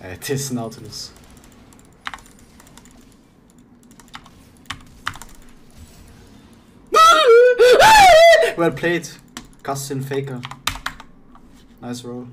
Eh, evet, this Nautilus. well played, Custin Faker. Nice roll.